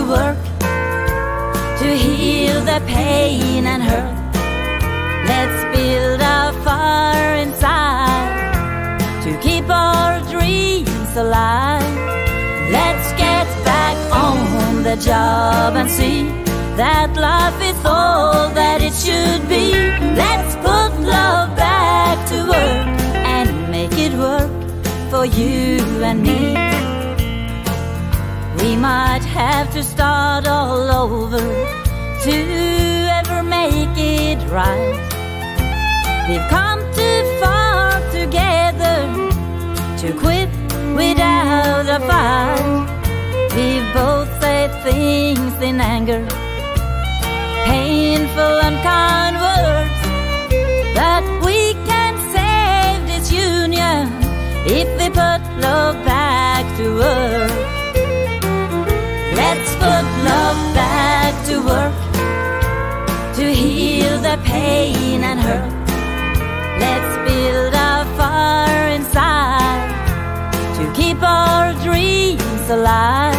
to work to heal the pain and hurt. Let's build a fire inside to keep our dreams alive. Let's get back on the job and see that life is all that it should be. Let's put love back to work and make it work for you and me. We might have to start all over to ever make it right. We've come too far together to quit without a fight. We've both said things in anger, painful, and unkind words. But we can save this union if we put love back to work. Put love back to work to heal the pain and hurt. Let's build a fire inside to keep our dreams alive.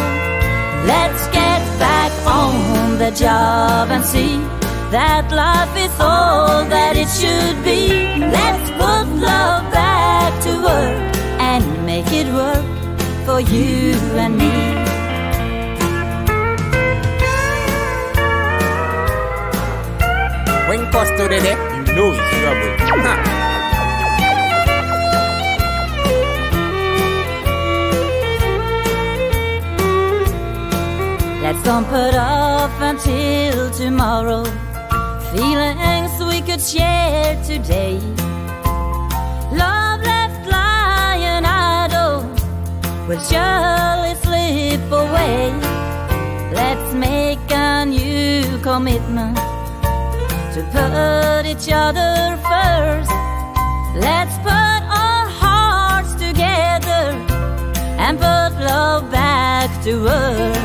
Let's get back on the job and see that life is all that it should be. Let's put love back to work and make it work for you and me. When comes to the death, you know it's trouble. Ha. Let's don't put off until tomorrow feelings we could share today. Love left lying idle will surely slip away. Let's make a new commitment to put each other first. Let's put our hearts together and put love back to work.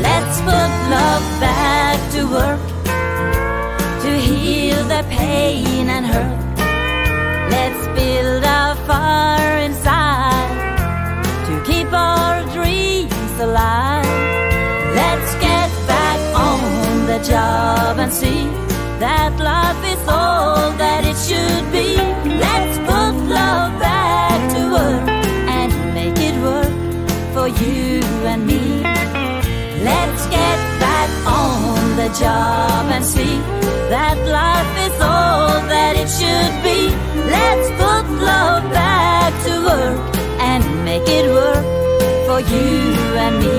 Let's put love back to work to heal the pain and hurt. Let's build a fire the job and see that life is all that it should be. Let's put love back to work and make it work for you and me. Let's get back on the job and see that life is all that it should be. Let's put love back to work and make it work for you and me.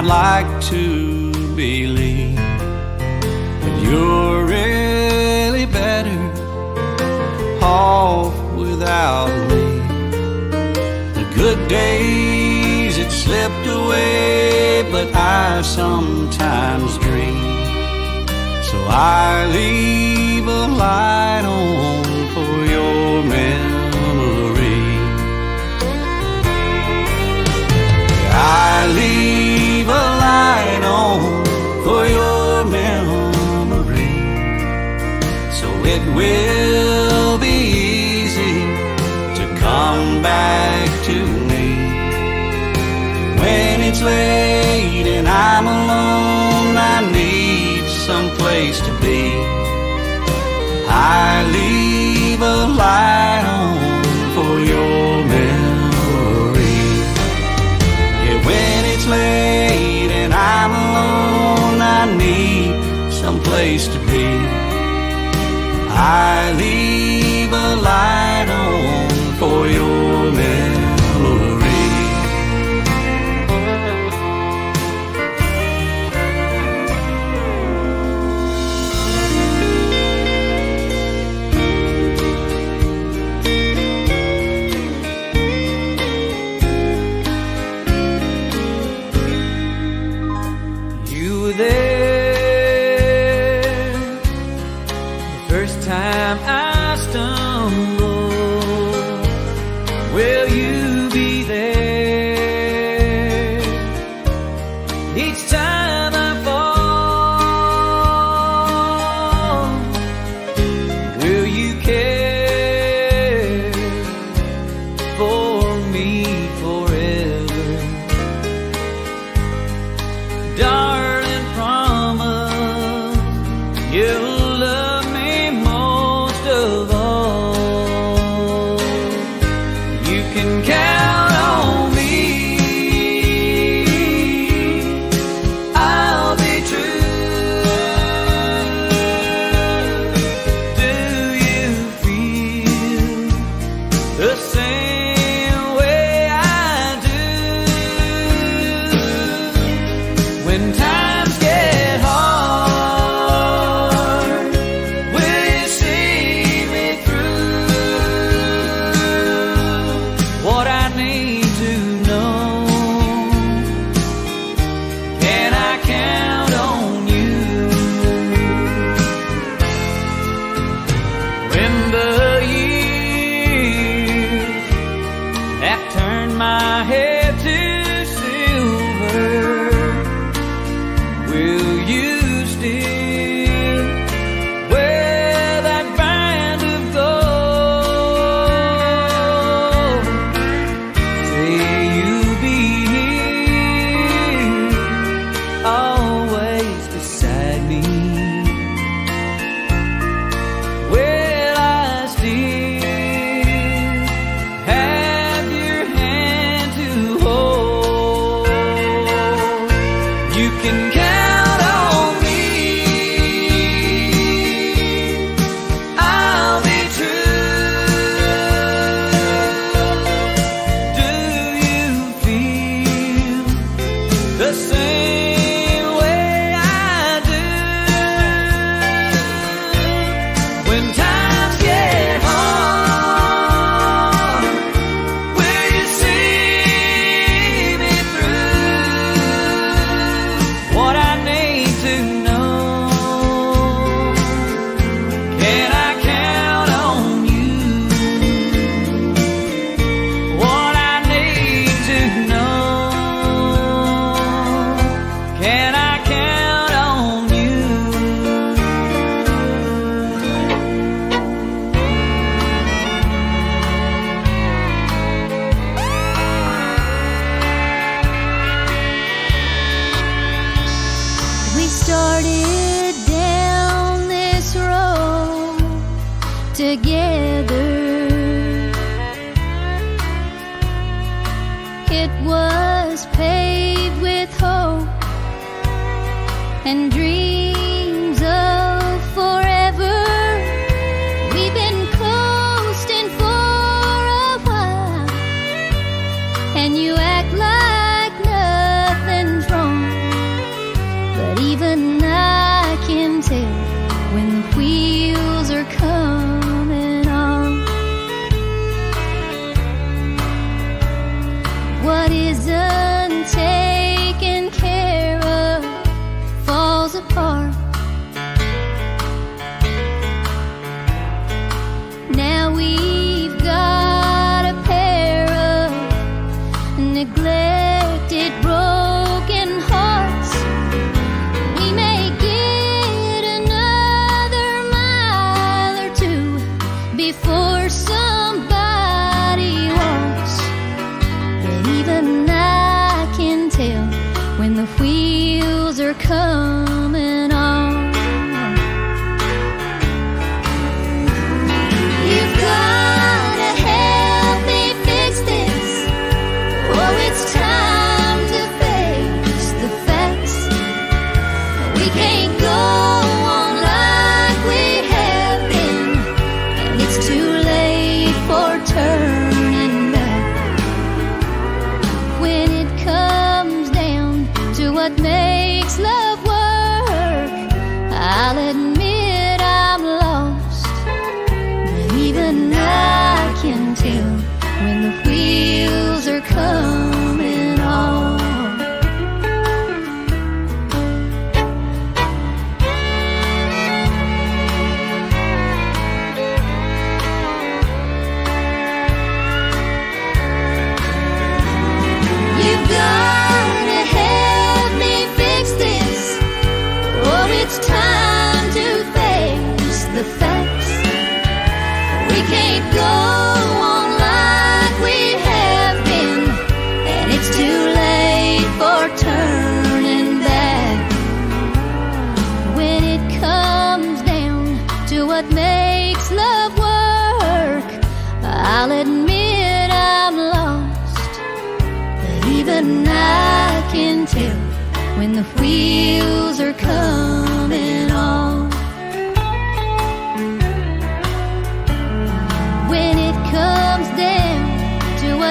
I'd like to believe that you're really better off without me. The good days had slipped away, but I sometimes dream. So I leave a light on for your memory. I leave home for your memory. So it will be easy to come back to me when it's late. I leave a life.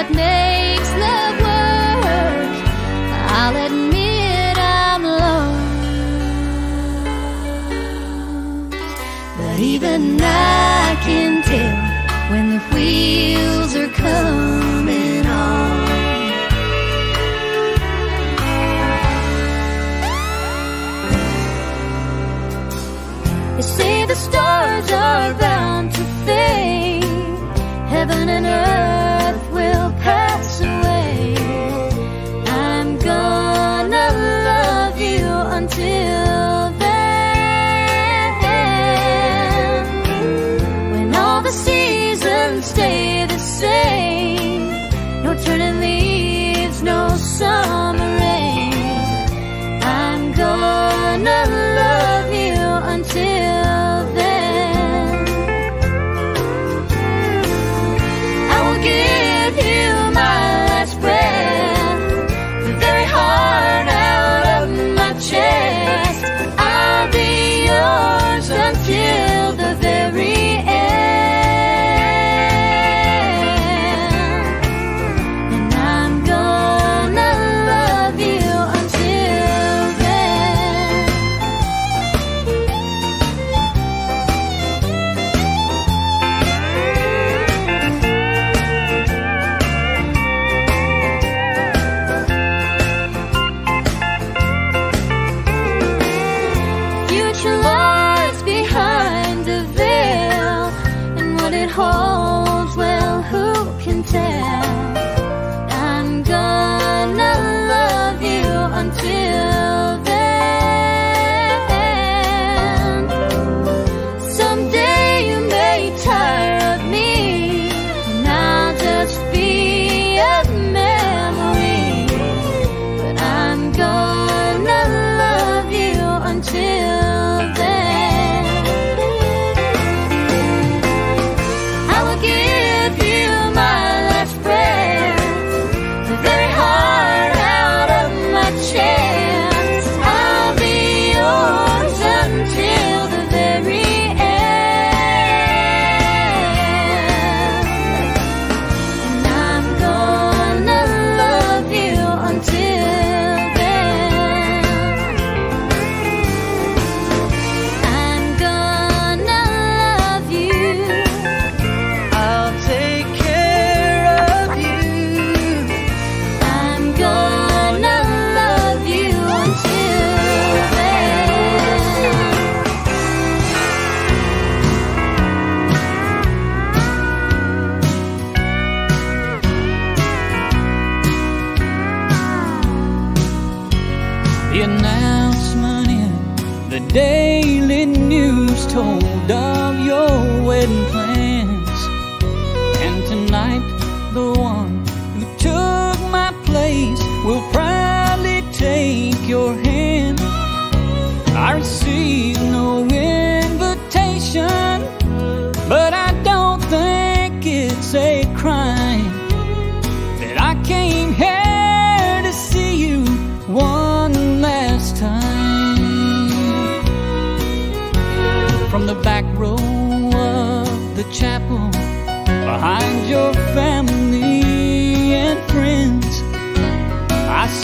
what makes love work. I'll admit I'm lost, but even I can tell when the wheels are coming on. They say the stars are bound to fade, heaven and earth.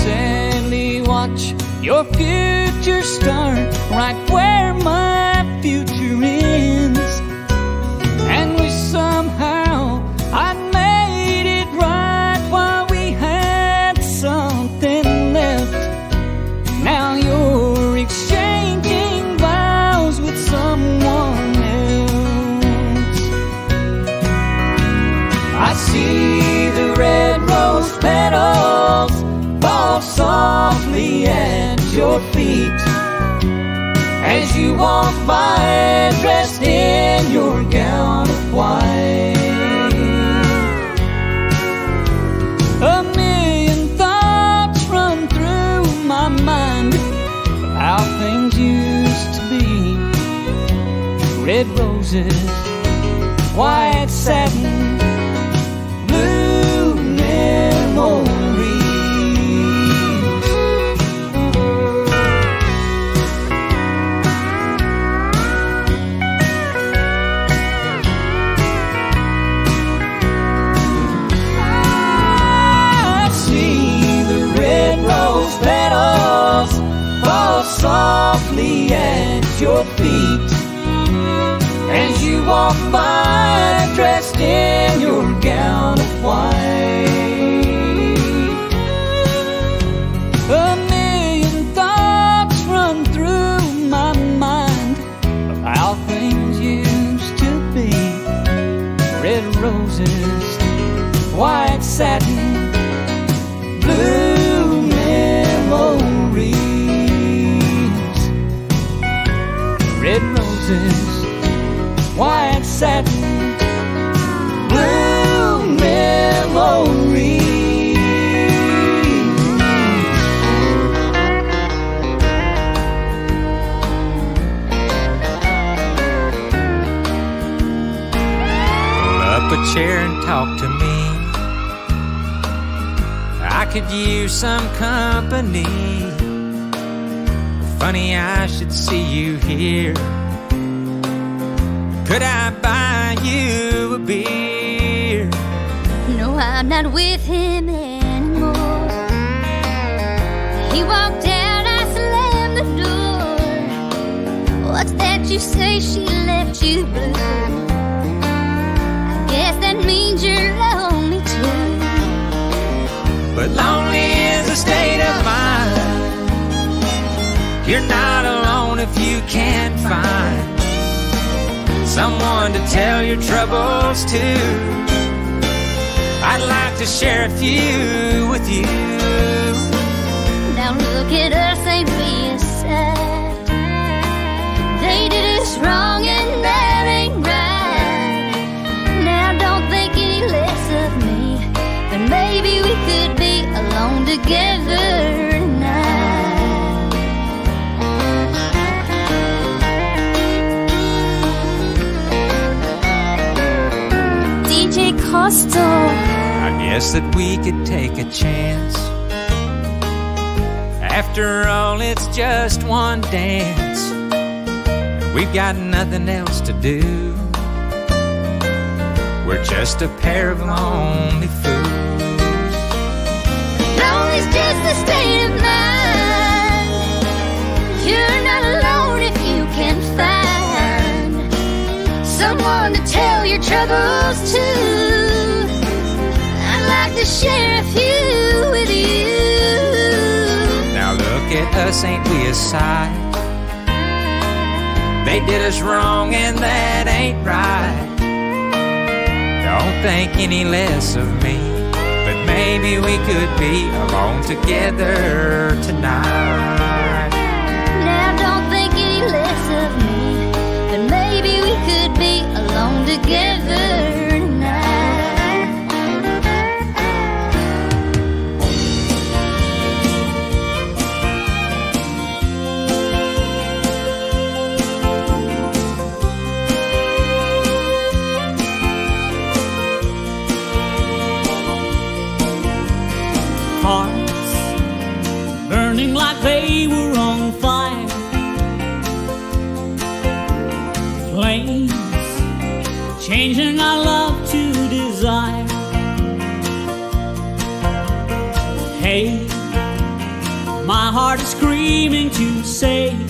patiently watch your future start right where mine. your feet as you walk by dressed in your gown of white. A million thoughts run through my mind how things used to be. Red roses, white satin Walk by dressed in your gown of white. satin blue memory. Pull up a chair and talk to me. I could use some company. Funny, I should see you here. Could I? Buy you a beer? No, I'm not with him anymore. He walked out, I slammed the door. What's that you say she left you blue? I guess that means you're lonely too. But lonely is a state of mind. You're not alone if you can't find someone to tell your troubles to. I'd like to share a few with you. Now look at us, ain't we sad? They did us wrong and that ain't right. Now don't think any less of me, but maybe we could be alone together Costo. I guess that we could take a chance. After all, it's just one dance. We've got nothing else to do. We're just a pair of lonely fools. Lonely's just a state of mind. You're not alone if you can find someone to tell your troubles to. I'd like to share a few with you. Now look at us, ain't we a sight? They did us wrong and that ain't right. Don't think any less of me, but maybe we could be alone together tonight. Now don't think any less of me, but maybe we could be alone together screaming to say,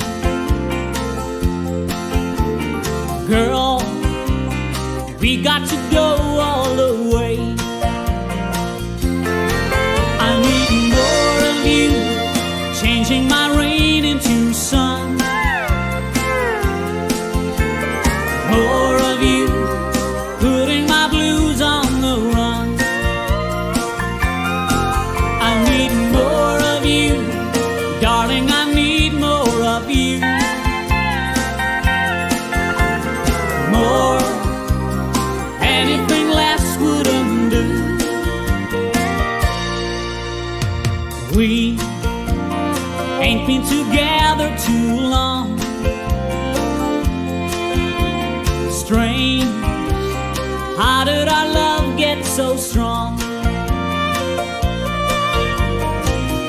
We ain't been together too long. Strange, how did our love get so strong?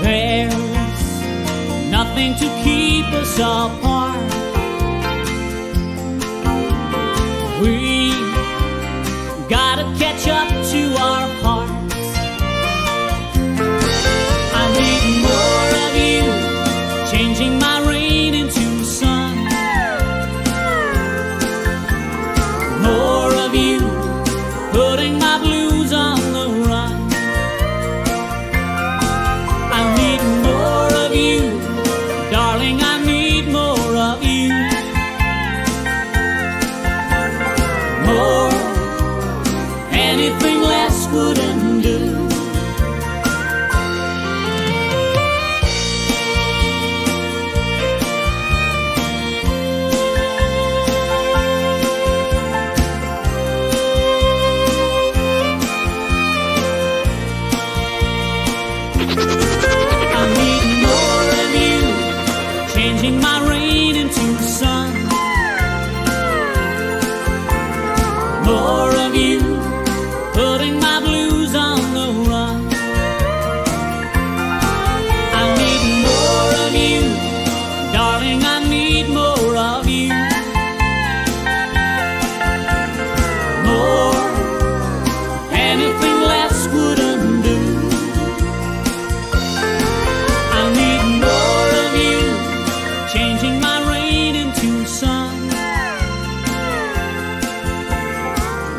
There's nothing to keep us apart.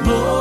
glory.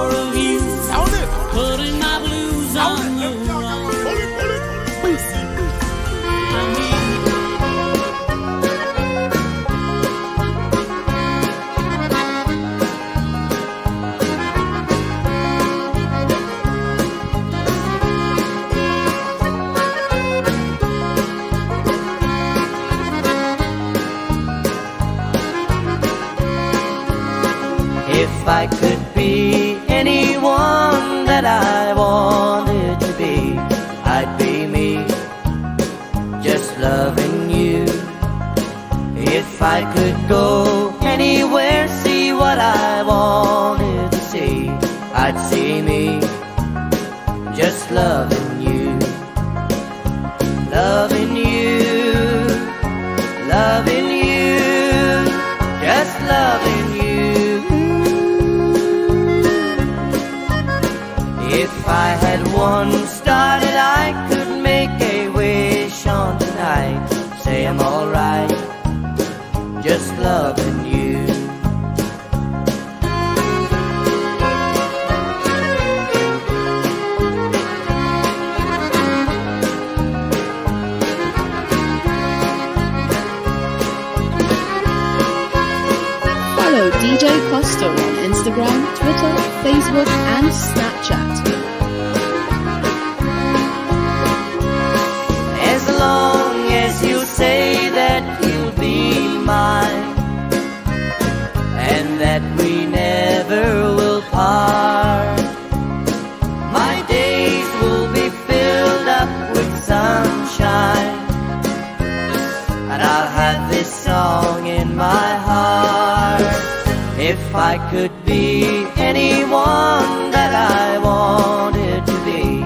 If I could be anyone that I wanted to be,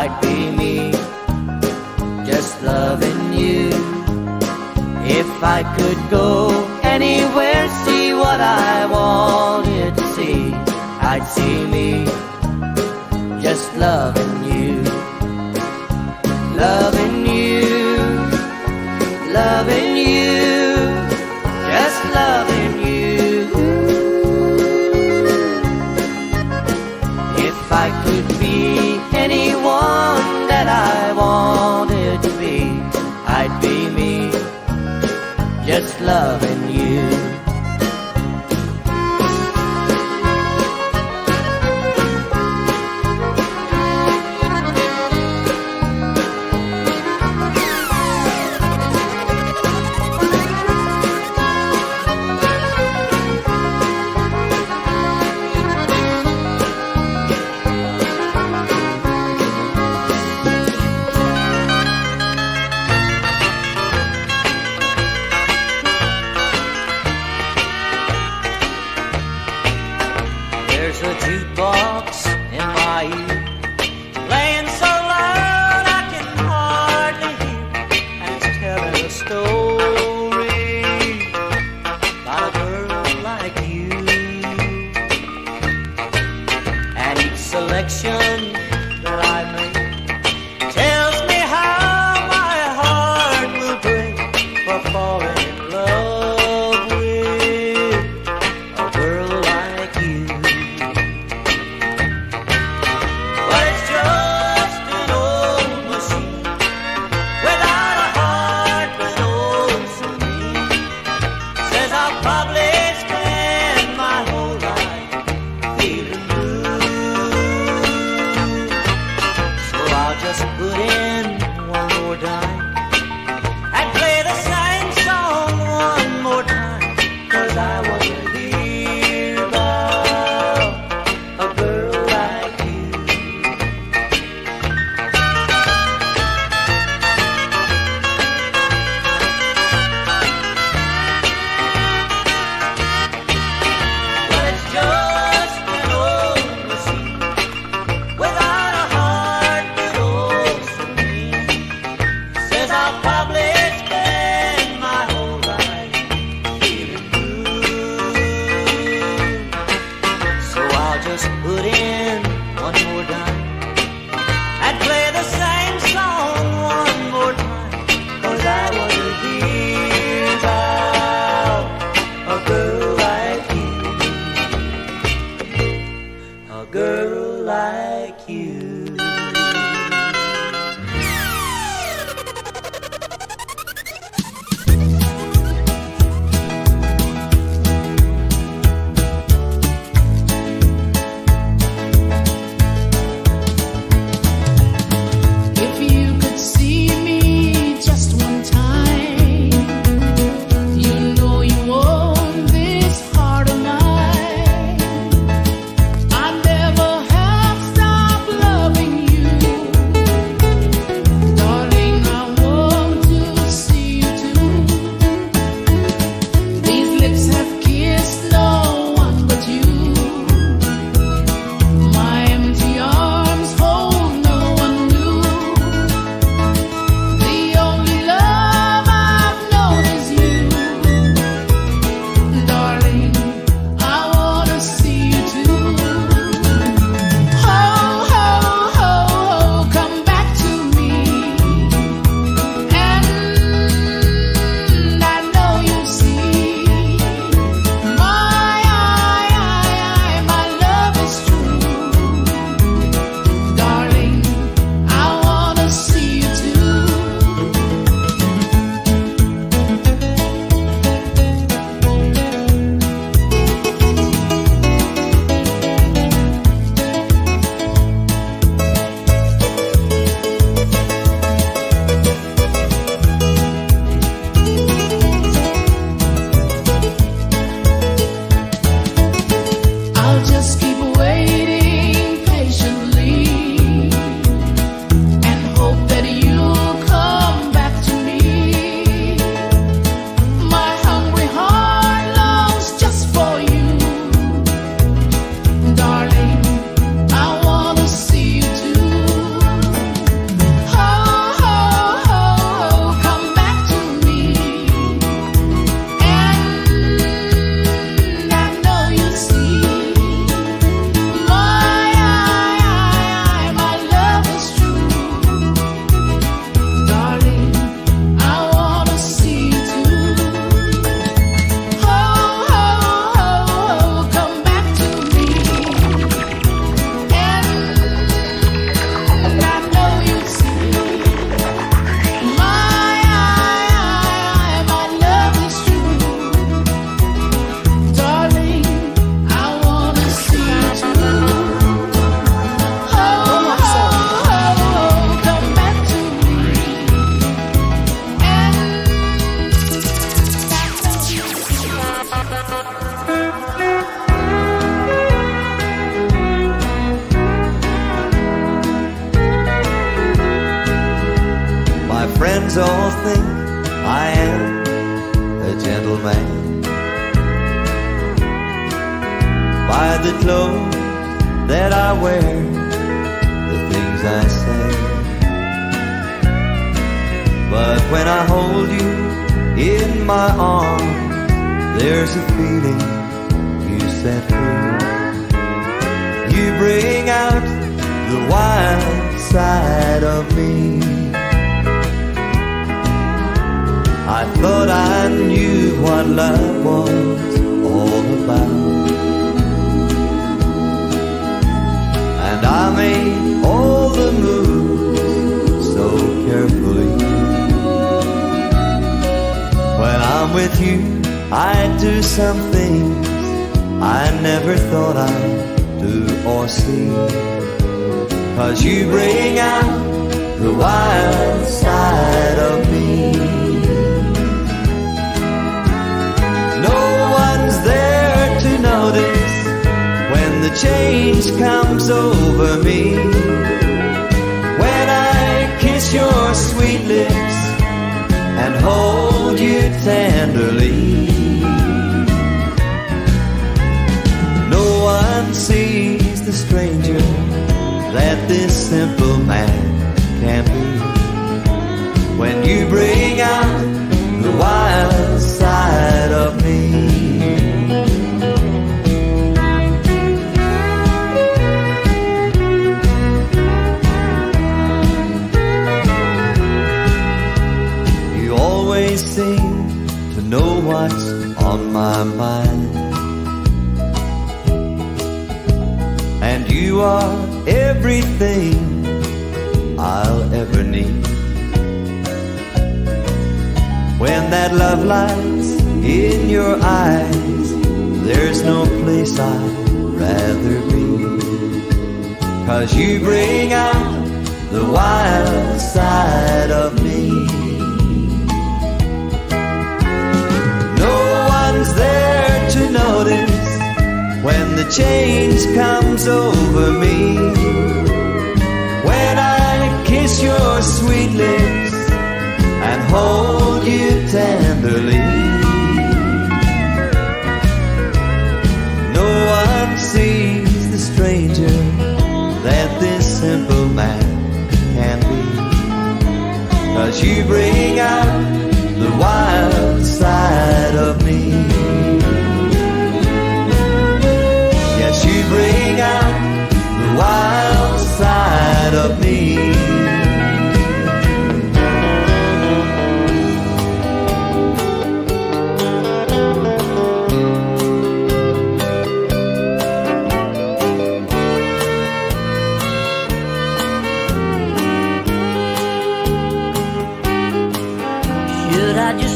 I'd be me, just loving you. If I could go anywhere, see what I wanted to see, I'd see me, just loving you, loving you, loving you. love it. stranger that this simple man. Cause you bring out the wild side of me. No one's there to notice when the change comes over. you bring out the wild side of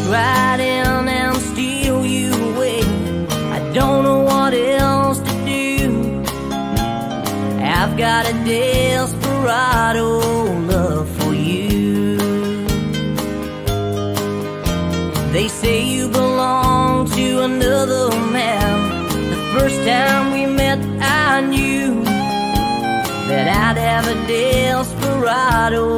Ride in and steal you away. I don't know what else to do. I've got a desperado love for you. They say you belong to another man. The first time we met, I knew that I'd have a desperado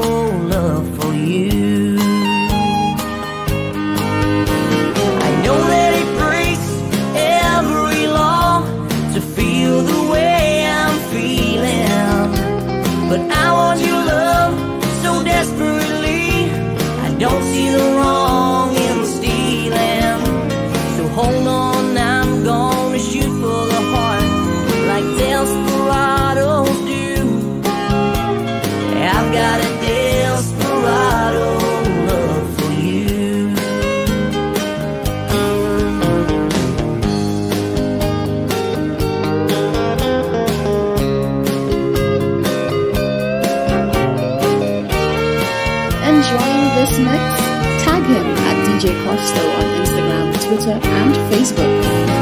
Twitter and Facebook.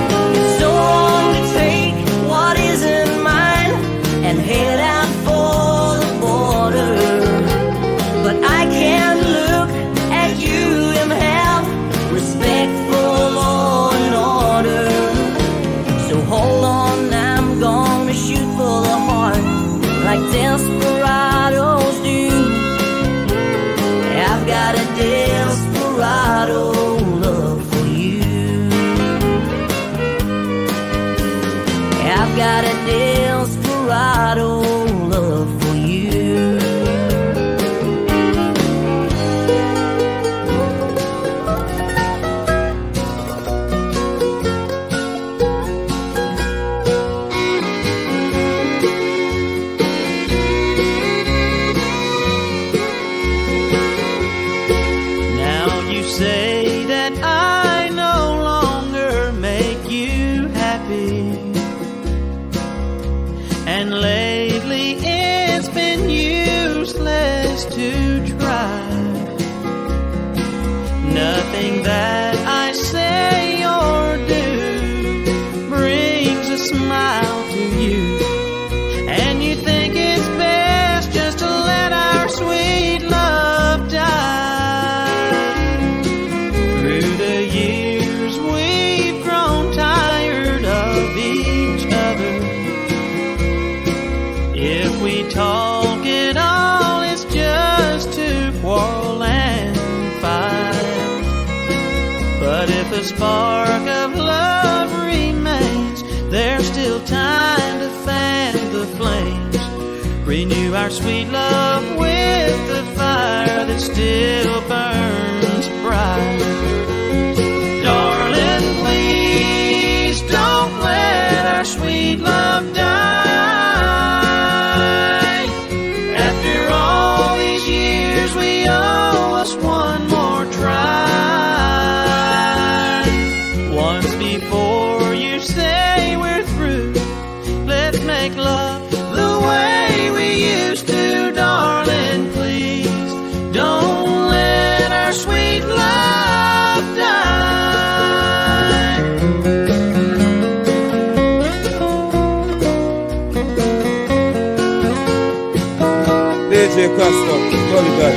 DJ Costo, Jolly Guy.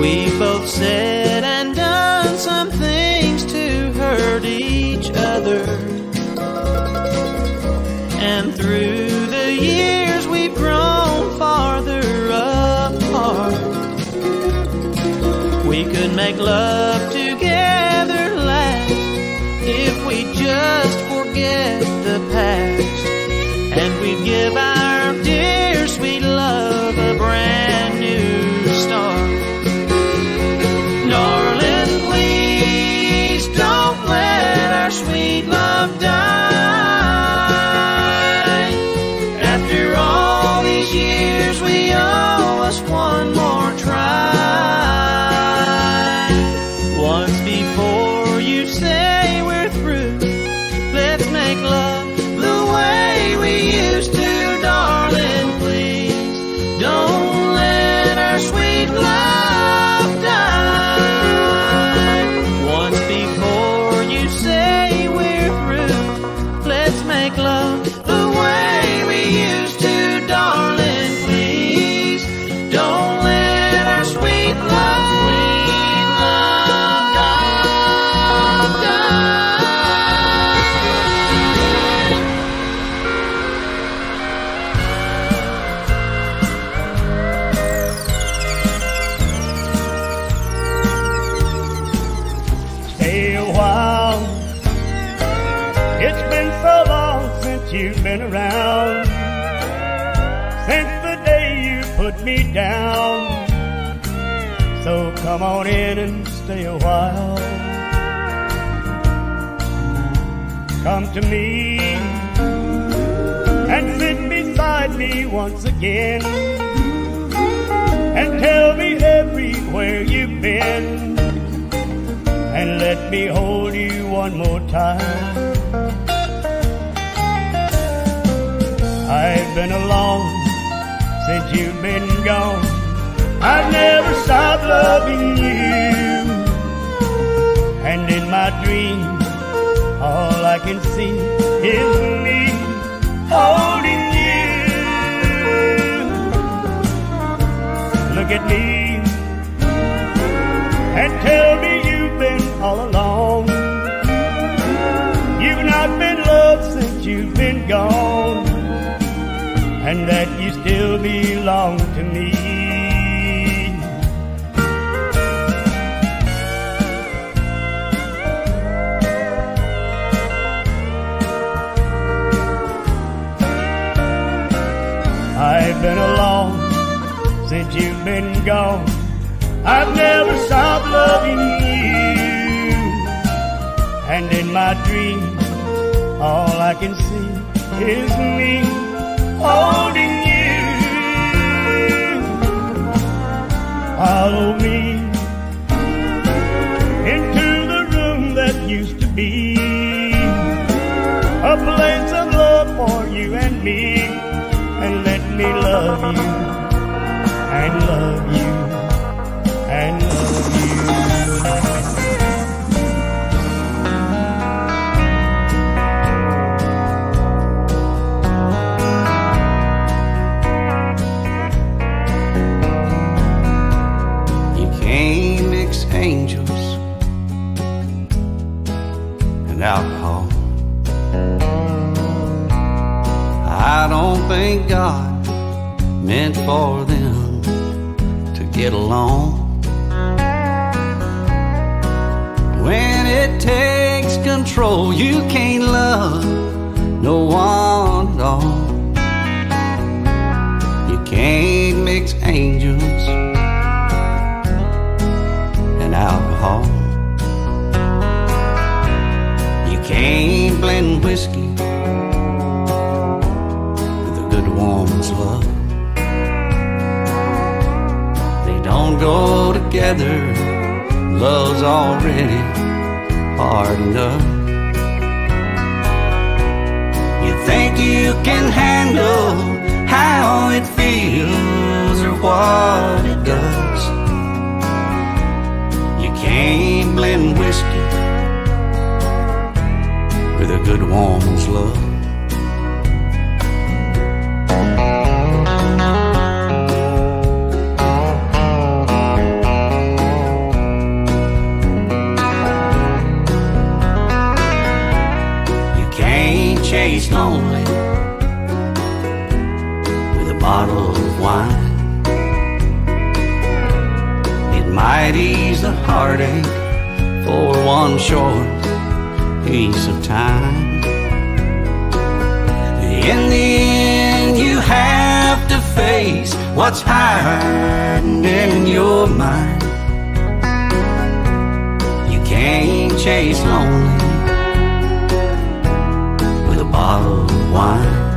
We both said and done some things to hurt each other. And through the years we've grown farther apart. We could make love the past. Since the day you put me down. So come on in and stay a while. Come to me and sit beside me once again. And tell me everywhere you've been and let me hold you one more time. I've been alone since you've been gone. I've never stopped loving you. And in my dreams, all I can see is me holding you. Look at me and tell me you've been all alone. You've not been loved since you've been gone, and that you still belong to me. I've been alone since you've been gone. I've never stopped loving you. And in my dreams, all I can see is me holding you. Follow me into the room that used to be a place of love for you and me, and let me love you and love you. In your mind. You can't chase lonely with a bottle of wine.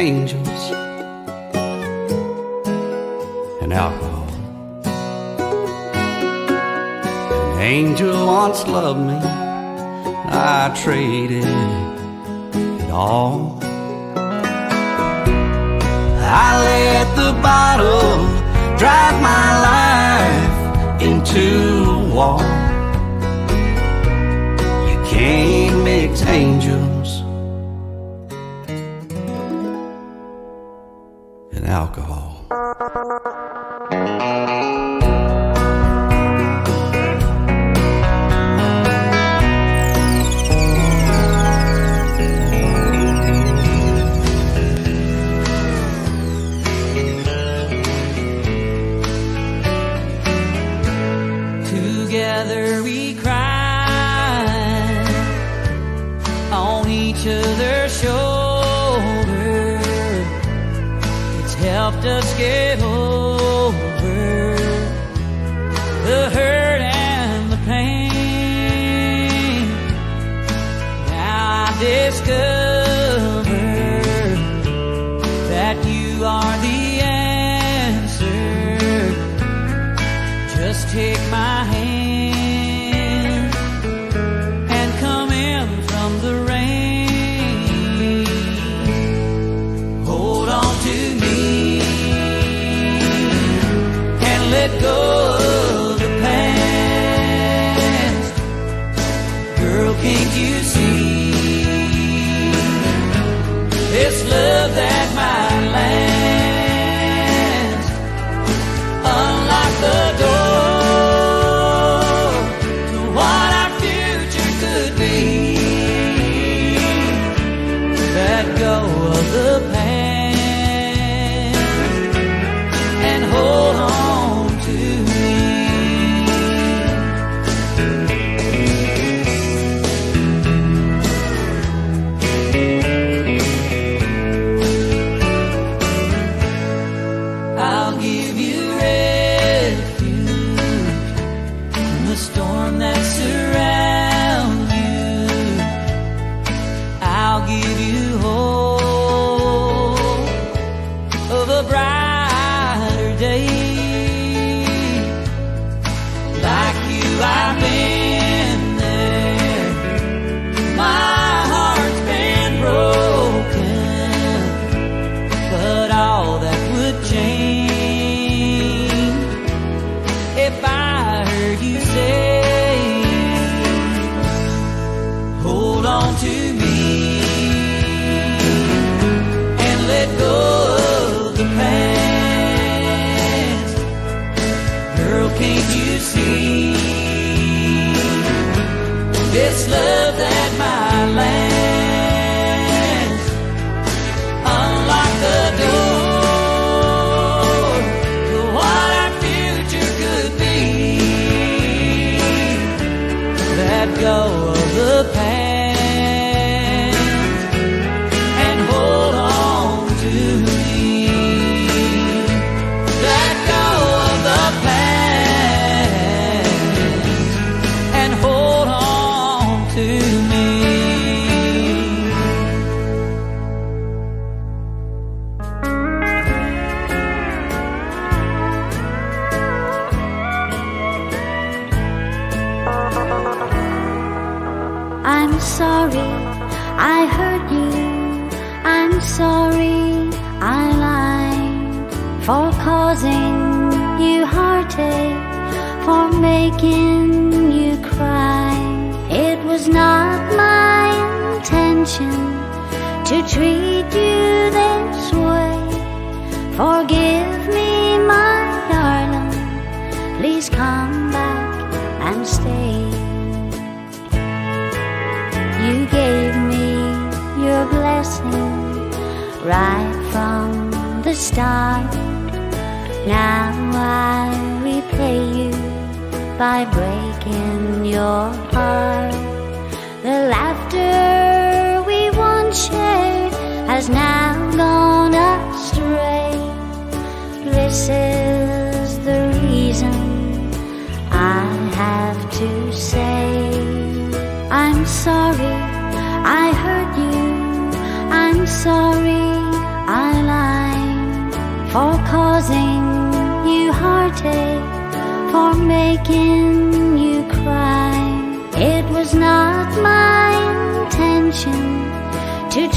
angels and alcohol. An angel once loved me, I traded it all. I let the bottle drive my life into a wall. You can't mix angels. alcohol. just take my hand.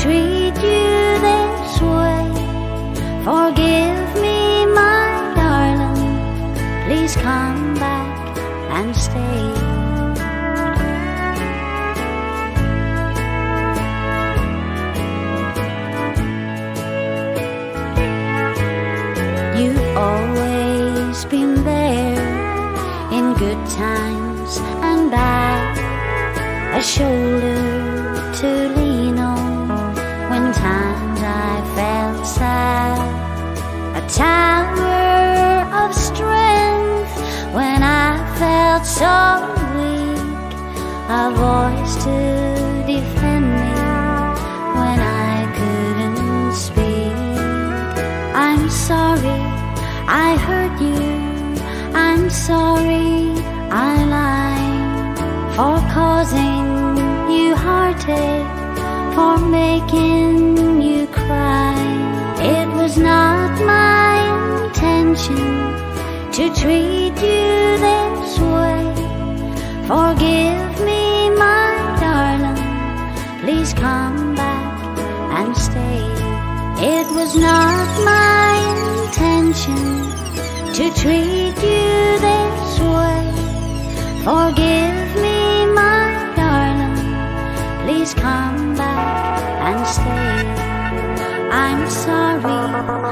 treat you this way. Forgive me, my darling. Please come back and stay. You've always been there in good times and bad, a shoulder making you cry. It was not my intention to treat you this way. Forgive me, my darling. Please come back and stay. It was not my intention to treat you this way. Forgive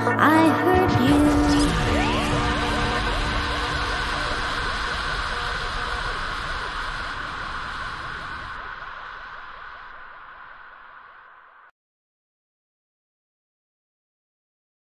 I heard you.